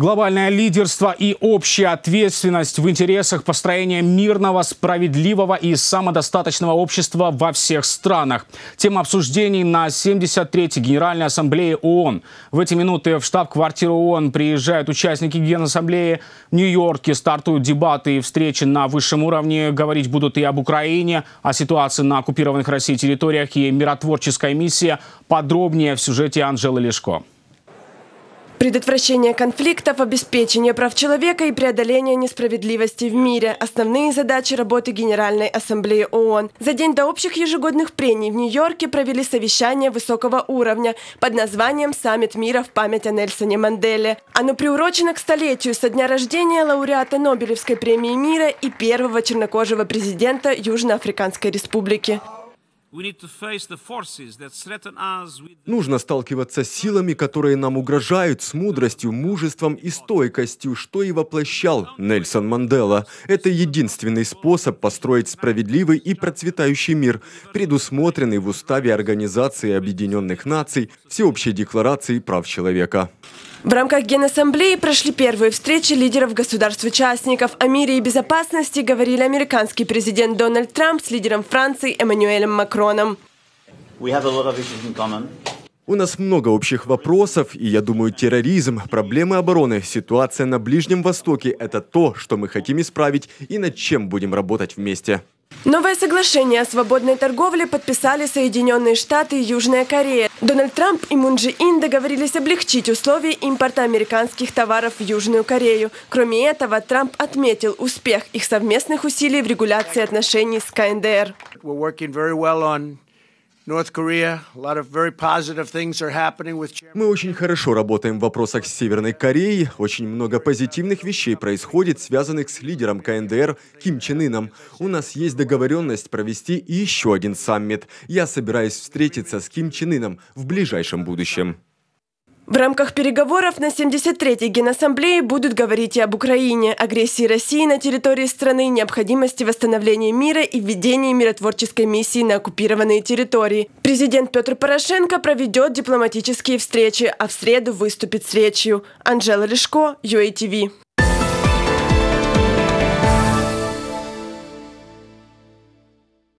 Глобальное лидерство и общая ответственность в интересах построения мирного, справедливого и самодостаточного общества во всех странах. Тема обсуждений на 73-й Генеральной Ассамблее ООН. В эти минуты в штаб-квартиру ООН приезжают участники Генассамблеи. В Нью-Йорке стартуют дебаты и встречи на высшем уровне. Говорить будут и об Украине, о ситуации на оккупированных Россией территориях и миротворческая миссия. Подробнее в сюжете Анжелы Лешко. Предотвращение конфликтов, обеспечение прав человека и преодоление несправедливости в мире – основные задачи работы Генеральной Ассамблеи ООН. За день до общих ежегодных прений в Нью-Йорке провели совещание высокого уровня под названием «Саммит мира в память о Нельсоне Манделе». Оно приурочено к столетию со дня рождения лауреата Нобелевской премии мира и первого чернокожего президента Южноафриканской Республики. Нужно сталкиваться с силами, которые нам угрожают, с мудростью, мужеством и стойкостью, что и воплощал Нельсон Мандела. Это единственный способ построить справедливый и процветающий мир, предусмотренный в Уставе Организации Объединенных Наций Всеобщей Декларации прав человека. В рамках Генассамблеи прошли первые встречи лидеров государств-участников. О мире и безопасности говорили американский президент Дональд Трамп с лидером Франции Эммануэлем Макроном. У нас много общих вопросов, и я думаю, терроризм, проблемы обороны, ситуация на Ближнем Востоке – это то, что мы хотим исправить и над чем будем работать вместе. Новое соглашение о свободной торговле подписали Соединенные Штаты и Южная Корея. Дональд Трамп и Мун Джи Ин договорились облегчить условия импорта американских товаров в Южную Корею. Кроме этого, Трамп отметил успех их совместных усилий в регуляции отношений с КНДР. Мы очень хорошо работаем в вопросах с Северной Кореей. Очень много позитивных вещей происходит, связанных с лидером КНДР Ким Чен Ыном. У нас есть договоренность провести еще один саммит. Я собираюсь встретиться с Ким Чен Ыном в ближайшем будущем. В рамках переговоров на 73-й Генассамблее будут говорить и об Украине, агрессии России на территории страны, необходимости восстановления мира и введении миротворческой миссии на оккупированные территории. Президент Петр Порошенко проведет дипломатические встречи, а в среду выступит с речью. Анжела Лешко, UATV.